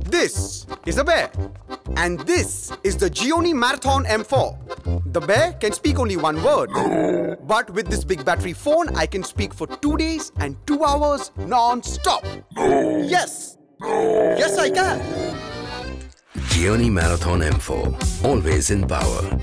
This is a bear. And this is the Gionee Marathon M4. The bear can speak only one word. But with this big battery phone, I can speak for two days and two hours non-stop. Yes. Yes, I can. Gionee Marathon M4. Always in power.